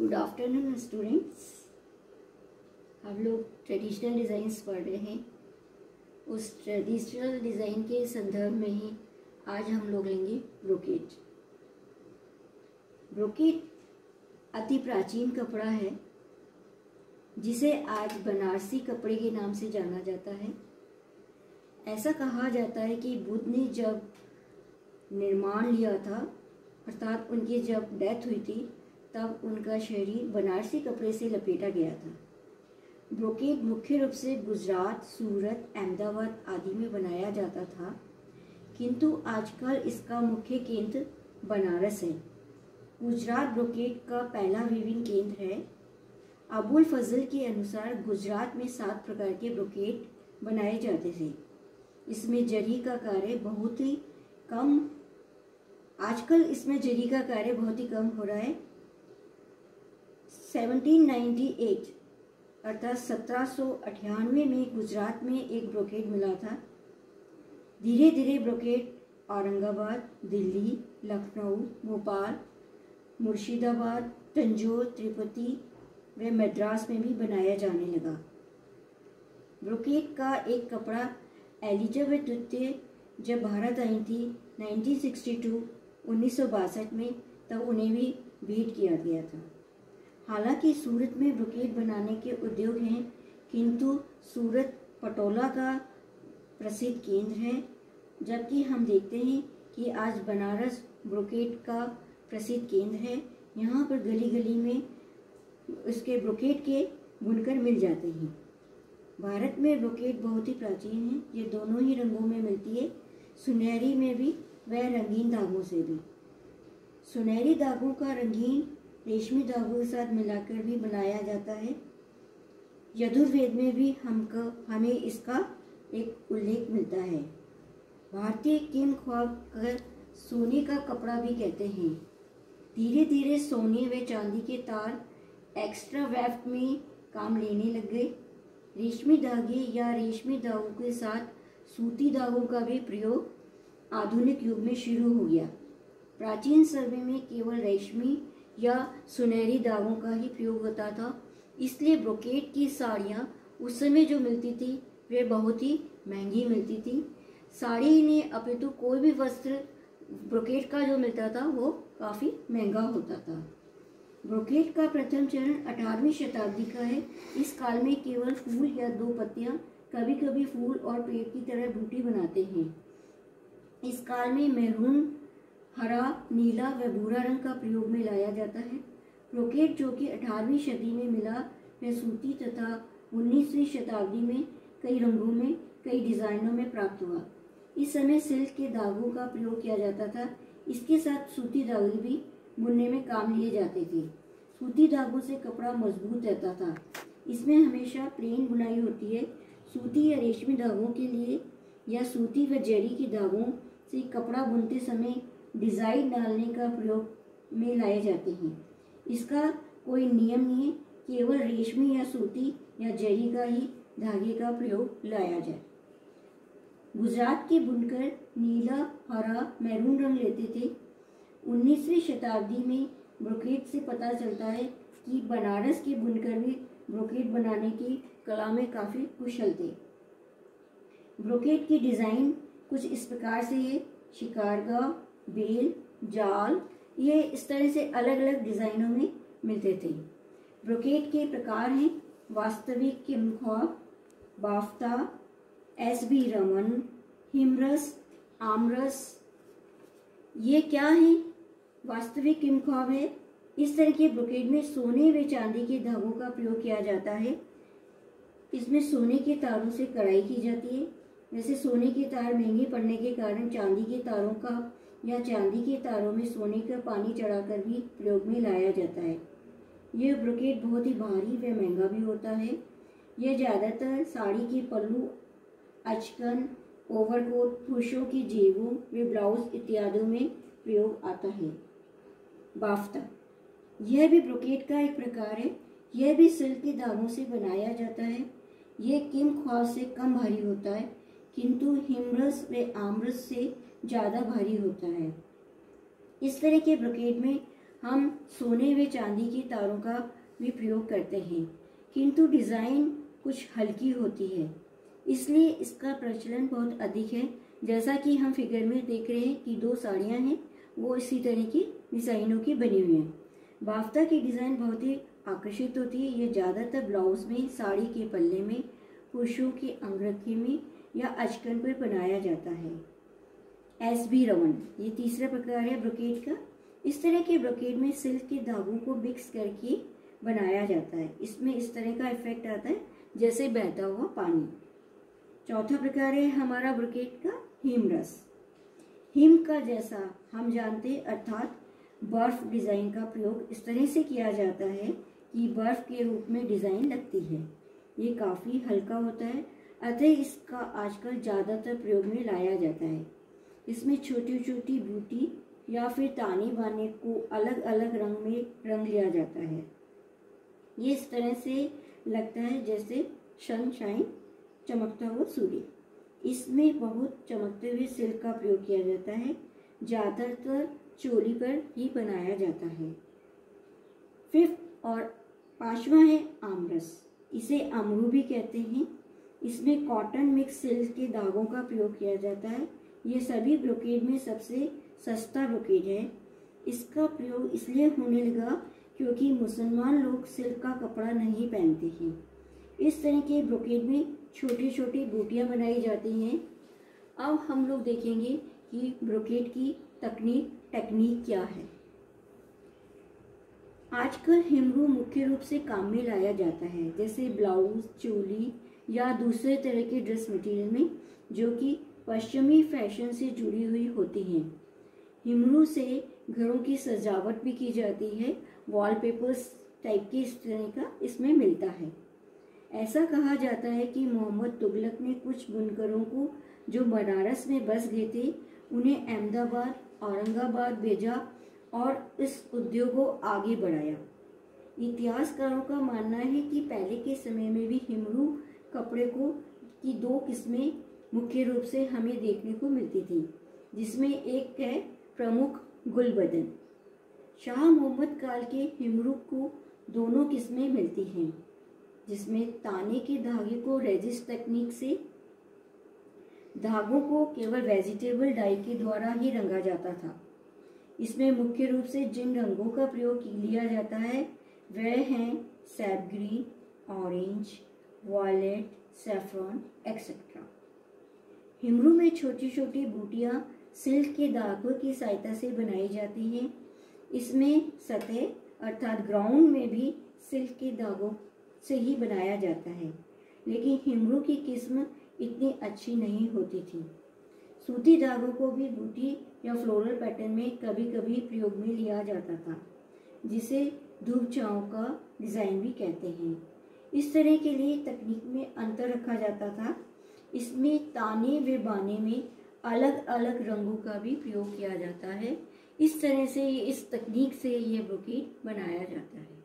Good afternoon students हम लोग traditional designs पढ़ रहे हैं। उस ट्रेडिशनल डिज़ाइन के संदर्भ में ही आज हम लोग लेंगे ब्रोकेट ब्रोकेट अति प्राचीन कपड़ा है, जिसे आज बनारसी कपड़े के नाम से जाना जाता है। ऐसा कहा जाता है कि बुद्ध ने जब निर्माण लिया था, अर्थात उनकी जब डेथ हुई थी तब उनका शरीर बनारसी कपड़े से लपेटा गया था। ब्रोकेट मुख्य रूप से गुजरात, सूरत, अहमदाबाद आदि में बनाया जाता था, किंतु आजकल इसका मुख्य केंद्र बनारस है। गुजरात ब्रोकेट का पहला विभिन्न केंद्र है। अबुल फजल के अनुसार गुजरात में सात प्रकार के ब्रोकेट बनाए जाते थे। इसमें जरी का कार्य बहुत ही कम, आजकल इसमें जरी का कार्य बहुत ही कम हो रहा है। 1798, अर्थात सत्रह सौ अट्ठानवे में गुजरात में एक ब्रोकेट मिला था। धीरे धीरे ब्रोकेट औरंगाबाद, दिल्ली, लखनऊ, भोपाल, मुर्शिदाबाद, तंजोर, त्रिपति व मद्रास में भी बनाया जाने लगा। ब्रोकेट का एक कपड़ा एलिजाबेथ द्वितीय, जब भारत आई थी 1962 उन्नीस में, तब उन्हें भी भेंट किया गया था। हालाँकि सूरत में ब्रोकेट बनाने के उद्योग हैं, किंतु सूरत पटोला का प्रसिद्ध केंद्र है। जबकि हम देखते हैं कि आज बनारस ब्रोकेट का प्रसिद्ध केंद्र है। यहाँ पर गली गली में इसके ब्रोकेट के बुनकर मिल जाते हैं। भारत में ब्रोकेट बहुत ही प्राचीन है, ये दोनों ही रंगों में मिलती है। सुनहरी में भी, वह रंगीन धागों से भी। सुनहरी धागों का रंगीन रेशमी धागों के साथ मिलाकर भी बनाया जाता है। यजुर्वेद में भी हमको, हमें इसका एक उल्लेख मिलता है। भारतीय किम ख्वाब कर सोने का कपड़ा भी कहते हैं धीरे धीरे सोने व चांदी के तार एक्स्ट्रा वेफ्ट में काम लेने लग गए। रेशमी धागे या रेशमी धागों के साथ सूती धागों का भी प्रयोग आधुनिक युग में शुरू हो गया। प्राचीन समय में केवल रेशमी या सुनहरी धागों का ही प्रयोग होता था। इसलिए ब्रोकेट की साड़ियाँ उस समय जो मिलती थी, वे बहुत ही महँगी मिलती थी। साड़ी ने अपितु तो कोई भी वस्त्र ब्रोकेट का जो मिलता था, वो काफ़ी महँगा होता था। ब्रोकेट का प्रथम चरण अठारहवीं शताब्दी का है। इस काल में केवल फूल या दो पत्तियाँ कभी कभी फूल और पेड़ की तरह बूटी बनाते हैं। इस काल में मैरून हरा, नीला व भूरा रंग का प्रयोग में लाया जाता है। ब्रोकेट जो कि अठारहवीं सदी में मिला, वह सूती तथा उन्नीसवीं शताब्दी में कई रंगों में, कई डिज़ाइनों में प्राप्त हुआ। इस समय सिल्क के धागों का प्रयोग किया जाता था। इसके साथ सूती धागे भी बुनने में काम लिए जाते थे। सूती धागों से कपड़ा मज़बूत रहता था। इसमें हमेशा प्लेन बुनाई होती है। सूती या रेशमी धागों के लिए या सूती व जरी के धागों से कपड़ा बुनते समय डिज़ाइन डालने का प्रयोग में लाए जाते हैं। इसका कोई नियम नहीं है, केवल रेशमी या सूती या जरी का ही धागे का प्रयोग लाया जाए। गुजरात के बुनकर नीला, हरा, मैरून रंग लेते थे। उन्नीसवीं शताब्दी में ब्रोकेट से पता चलता है कि बनारस के बुनकर भी ब्रोकेट बनाने की कला में काफ़ी कुशल थे। ब्रोकेट की डिज़ाइन कुछ इस प्रकार से है शिकारगा बेल, जाल, ये इस तरह से अलग अलग डिज़ाइनों में मिलते थे। ब्रोकेट के प्रकार हैं, वास्तविक किमख्वा बाफ्ता एस बी रमन, हिमरस, आमरस। ये क्या है? वास्तविक किमख्वाब है। इस तरह के ब्रोकेड में सोने व चांदी के धागों का प्रयोग किया जाता है। इसमें सोने के तारों से कढ़ाई की जाती है। वैसे सोने के तार महँगे पड़ने के कारण चांदी के तारों का या चांदी के तारों में सोने का पानी चढ़ाकर भी प्रयोग में लाया जाता है। यह ब्रोकेट बहुत ही भारी व महँगा भी होता है। यह ज़्यादातर साड़ी के पल्लू, अचकन, ओवरकोट, पुरुषों की जेबों व ब्लाउज इत्यादि में प्रयोग आता है। बाफ्ता। यह भी ब्रोकेट का एक प्रकार है। यह भी सिल्क के धागों से बनाया जाता है। यह किम ख्वाब से कम भारी होता है, किंतु हिमरस व आमरस से ज़्यादा भारी होता है। इस तरह के ब्रोकेट में हम सोने व चांदी के तारों का भी प्रयोग करते हैं, किंतु डिज़ाइन कुछ हल्की होती है, इसलिए इसका प्रचलन बहुत अधिक है। जैसा कि हम फिगर में देख रहे हैं कि दो साड़ियाँ हैं, वो इसी तरह की डिज़ाइनों की बनी हुई हैं। बाफ्ता की डिज़ाइन बहुत ही आकर्षित होती है। ये ज़्यादातर ब्लाउज में, साड़ी के पल्ले में, पुरुषों के अंगरखे में या अचकन पर बनाया जाता है। एस बी रवन ये तीसरा प्रकार है ब्रोकेट का। इस तरह के ब्रोकेट में सिल्क के धागों को मिक्स करके बनाया जाता है। इसमें इस तरह का इफ़ेक्ट आता है, जैसे बहता हुआ पानी। चौथा प्रकार है हमारा ब्रोकेट का हिमरस हिम का जैसा हम जानते हैं, अर्थात बर्फ़ डिज़ाइन का प्रयोग इस तरह से किया जाता है कि बर्फ़ के रूप में डिज़ाइन लगती है। ये काफ़ी हल्का होता है, अतः इसका आजकल ज़्यादातर प्रयोग में लाया जाता है। इसमें छोटी छोटी बूटी या फिर ताने बाने को अलग अलग रंग में रंग लिया जाता है। ये इस तरह से लगता है जैसे सनशाइन चमकता हुआ सूर्य। इसमें बहुत चमकते हुए सिल्क का प्रयोग किया जाता है। ज़्यादातर चोली पर ही बनाया जाता है। फिफ्थ और पांचवा है आमरस। इसे अमरू भी कहते हैं। इसमें कॉटन मिक्स सिल्क के धागों का प्रयोग किया जाता है। ये सभी ब्रोकेड में सबसे सस्ता ब्रोकेड है। इसका प्रयोग इसलिए होने लगा क्योंकि मुसलमान लोग सिल्क का कपड़ा नहीं पहनते हैं। इस तरह के ब्रोकेड में छोटी छोटी बूटियाँ बनाई जाती हैं। अब हम लोग देखेंगे कि ब्रोकेड की तकनीक, टेक्निक क्या है। आजकल हिमरू मुख्य रूप से काम में लाया जाता है, जैसे ब्लाउज, चोली या दूसरे तरह के ड्रेस मटेरियल में, जो कि पश्चिमी फ़ैशन से जुड़ी हुई होती हैं। हिमरू से घरों की सजावट भी की जाती है। वॉलपेपर्स टाइप की इस तरह का इसमें मिलता है। ऐसा कहा जाता है कि मोहम्मद तुगलक ने कुछ बुनकरों को जो बनारस में बस गए थे, उन्हें अहमदाबाद, औरंगाबाद भेजा और इस उद्योग को आगे बढ़ाया। इतिहासकारों का मानना है कि पहले के समय में भी हिमरू कपड़े को की दो किस्में मुख्य रूप से हमें देखने को मिलती थी, जिसमें एक है प्रमुख गुलबदन। शाह मोहम्मद काल के हिमरू को दोनों किस्में मिलती हैं, जिसमें ताने के धागे को रेजिस तकनीक से, धागों को केवल वेजिटेबल डाई के द्वारा ही रंगा जाता था। इसमें मुख्य रूप से जिन रंगों का प्रयोग लिया जाता है, वह हैं sap green, orange, violet, saffron etcetera Himru में छोटी छोटी बूटियाँ सिल्क के धागों की सहायता से बनाई जाती हैं। इसमें सतह अर्थात ग्राउंड में भी सिल्क के धागों से ही बनाया जाता है। लेकिन हिमरू की किस्म इतनी अच्छी नहीं होती थी। सूती धागों को भी बूटी या फ्लोरल पैटर्न में कभी कभी प्रयोग में लिया जाता था, जिसे धूप छाँव का डिज़ाइन भी कहते हैं। इस तरह के लिए तकनीक में अंतर रखा जाता था इसमें ताने व बाने में अलग अलग रंगों का भी प्रयोग किया जाता है। इस तरह से इस तकनीक से यह ब्रोकेट बनाया जाता है।